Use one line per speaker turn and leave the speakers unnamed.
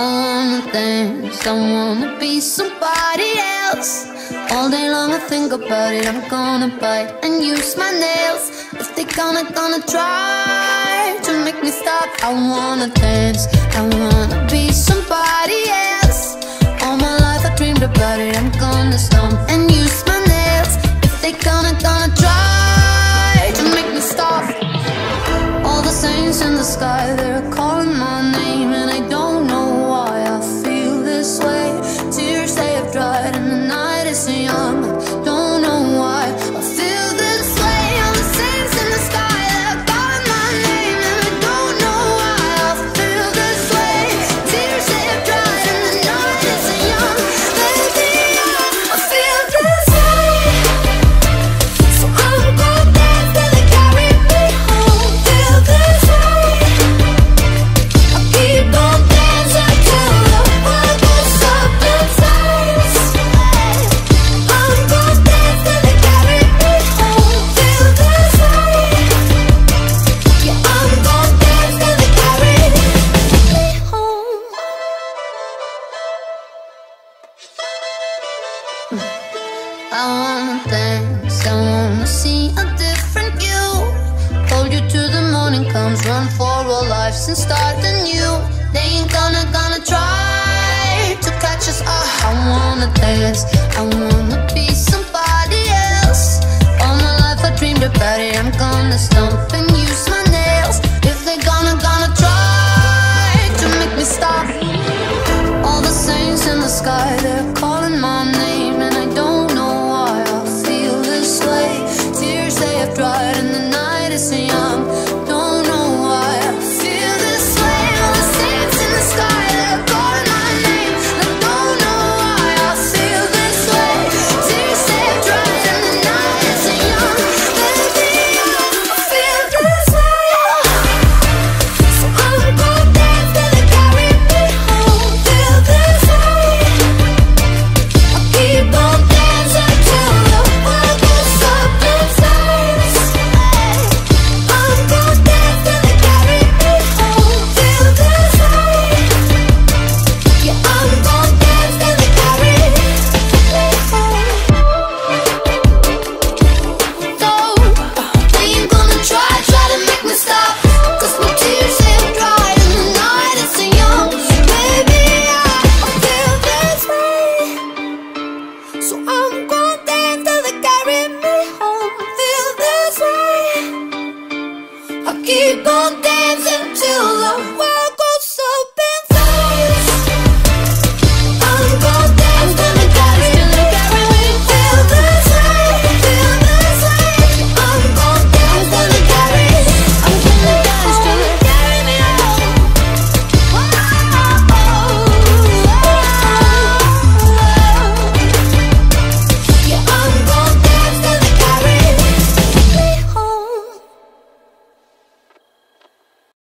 wanna dance. I wanna be somebody else. All day long I think about it. I'm gonna bite and use my nails if they gonna gonna try to make me stop. I wanna dance. I wanna. happens. I wanna see a different you. Hold you till the morning comes, run for our lives and start anew. They ain't gonna, gonna try to catch us. Oh, I wanna dance, I wanna be somebody else. All my life I dreamed about it, I'm gonna stomp and use my nails. If they're gonna, gonna try to make me stop, all the saints in the sky, they're calling. innocent young keep on dancing